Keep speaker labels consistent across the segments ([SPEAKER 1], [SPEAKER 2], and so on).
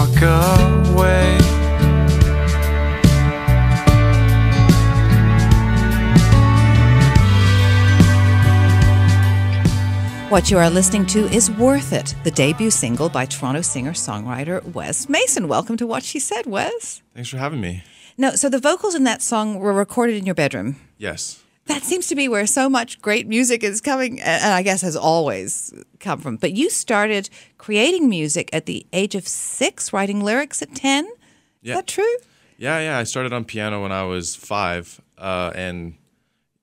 [SPEAKER 1] walk away.
[SPEAKER 2] What you are listening to is Worth It, the debut single by Toronto singer songwriter Wes Mason. Welcome to What She Said, Wes.
[SPEAKER 3] Thanks for having me.
[SPEAKER 2] No, so the vocals in that song were recorded in your bedroom.
[SPEAKER 3] Yes.
[SPEAKER 2] That seems to be where so much great music is coming, and I guess has always come from. But you started creating music at the age of six, writing lyrics at 10. Is
[SPEAKER 3] Yeah.
[SPEAKER 2] that true?
[SPEAKER 3] Yeah, yeah. I started on piano when I was five, uh, and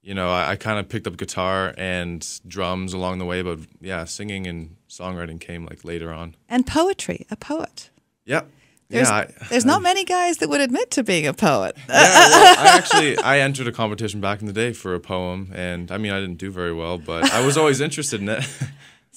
[SPEAKER 3] you know, I, I kind of picked up guitar and drums along the way. But yeah, singing and songwriting came like later on.
[SPEAKER 2] And poetry, a poet.
[SPEAKER 3] Yep.
[SPEAKER 2] There's,
[SPEAKER 3] yeah, I,
[SPEAKER 2] there's not many guys that would admit to being a poet.
[SPEAKER 3] yeah, well, I actually I entered a competition back in the day for a poem, and I mean I didn't do very well, but I was always interested in it.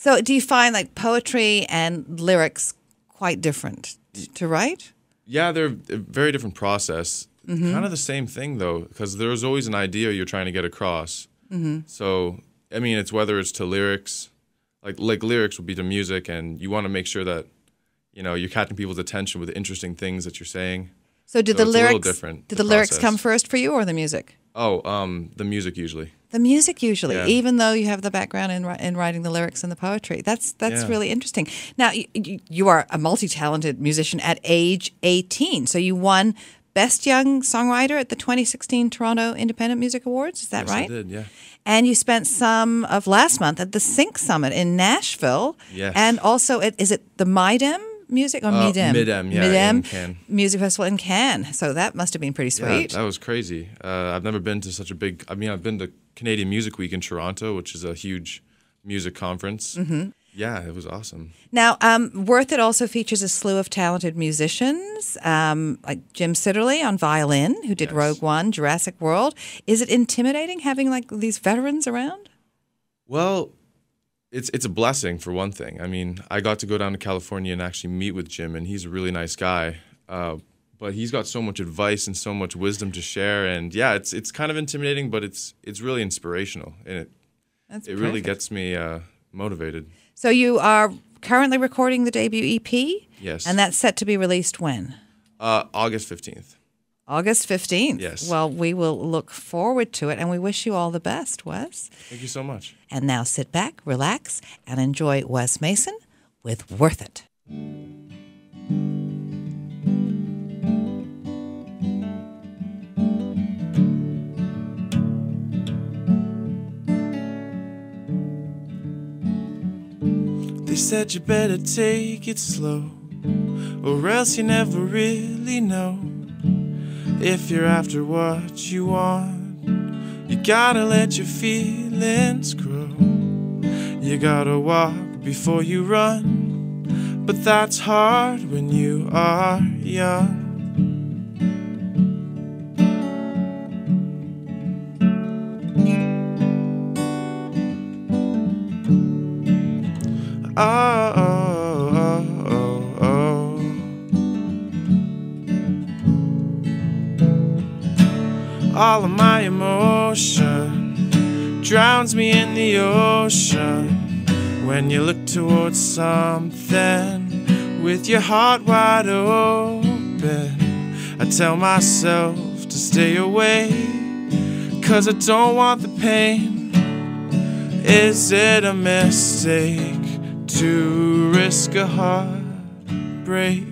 [SPEAKER 2] So, do you find like poetry and lyrics quite different to write?
[SPEAKER 3] Yeah, they're a very different process.
[SPEAKER 2] Mm-hmm.
[SPEAKER 3] Kind of the same thing though, because there's always an idea you're trying to get across.
[SPEAKER 2] Mm-hmm.
[SPEAKER 3] So I mean, it's whether it's to lyrics, like like lyrics would be to music, and you want to make sure that you know you're catching people's attention with interesting things that you're saying.
[SPEAKER 2] So, did
[SPEAKER 3] So
[SPEAKER 2] the
[SPEAKER 3] it's a little
[SPEAKER 2] lyrics
[SPEAKER 3] different,
[SPEAKER 2] Did
[SPEAKER 3] the
[SPEAKER 2] the lyrics come first for you or the music?
[SPEAKER 3] Oh, um, the music usually.
[SPEAKER 2] The music usually,
[SPEAKER 3] Yeah.
[SPEAKER 2] even though you have the background in, in writing the lyrics and the poetry. That's that's
[SPEAKER 3] Yeah.
[SPEAKER 2] really interesting. Now, you, you, are a multi-talented musician at age 18. So you won Best Young Songwriter at the 2016 Toronto Independent Music Awards. Is that right?
[SPEAKER 3] Yes,
[SPEAKER 2] right?
[SPEAKER 3] I did. Yeah.
[SPEAKER 2] And you spent some of last month at the Sync Summit in Nashville.
[SPEAKER 3] Yes.
[SPEAKER 2] And also, at, is it the Midem Music or
[SPEAKER 3] Uh,
[SPEAKER 2] Midem?
[SPEAKER 3] Midem, yeah,
[SPEAKER 2] Midem
[SPEAKER 3] in Cannes.
[SPEAKER 2] Music Festival in Cannes. So that must have been pretty
[SPEAKER 3] Yeah,
[SPEAKER 2] sweet.
[SPEAKER 3] that was crazy. Uh, I've never been to such a big. I mean, I've been to Canadian Music Week in Toronto, which is a huge music conference. Mm-hmm. Yeah, it was awesome.
[SPEAKER 2] Now, um, Worth It also features a slew of talented musicians, um, like Jim Sitterly on violin, who did
[SPEAKER 3] Yes.
[SPEAKER 2] Rogue One, Jurassic World. Is it intimidating having like these veterans around?
[SPEAKER 3] Well, it's it's a blessing for one thing. I mean, I got to go down to California and actually meet with Jim, and he's a really nice guy. Uh, but he's got so much advice and so much wisdom to share, and yeah, it's it's kind of intimidating, but it's it's really inspirational, and it
[SPEAKER 2] That's
[SPEAKER 3] it really gets me uh, motivated.
[SPEAKER 2] So you are currently recording the debut EP,
[SPEAKER 3] Yes.
[SPEAKER 2] and that's set to be released when?
[SPEAKER 3] Uh, August fifteenth.
[SPEAKER 2] August 15th.
[SPEAKER 3] Yes.
[SPEAKER 2] Well, we will look forward to it and we wish you all the best, Wes.
[SPEAKER 3] Thank you so much.
[SPEAKER 2] And now sit back, relax, and enjoy Wes Mason with Worth It.
[SPEAKER 1] They said you better take it slow, or else you never really know if you're after what you want. You gotta let your feelings grow. You gotta walk before you run, but that's hard when you are young. All of my emotion drowns me in the ocean when you look towards something with your heart wide open. I tell myself to stay away, cause I don't want the pain. Is it a mistake to risk a heartbreak?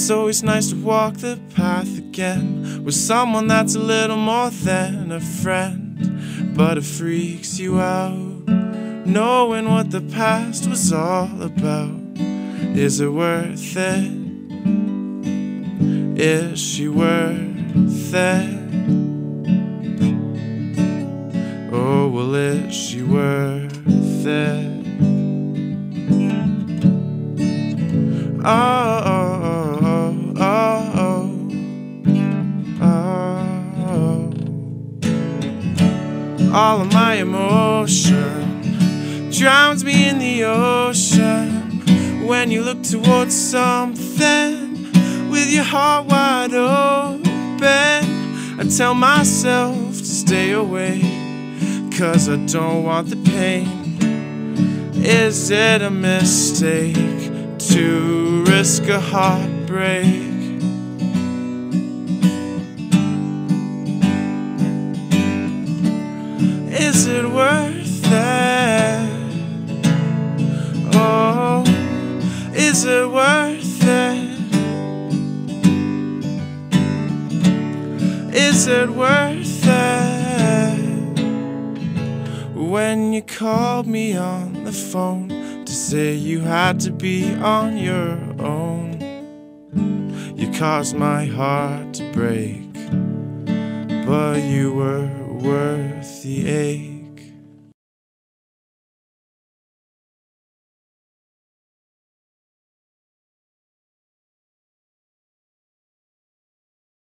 [SPEAKER 1] It's always nice to walk the path again with someone that's a little more than a friend, but it freaks you out knowing what the past was all about. Is it worth it? Is she worth it? When you look towards something with your heart wide open. I tell myself to stay away, cause I don't want the pain. Is it a mistake to risk a heartbreak? Is it worth Is it worth it? When you called me on the phone to say you had to be on your own, you caused my heart to break, but you were worth the ache.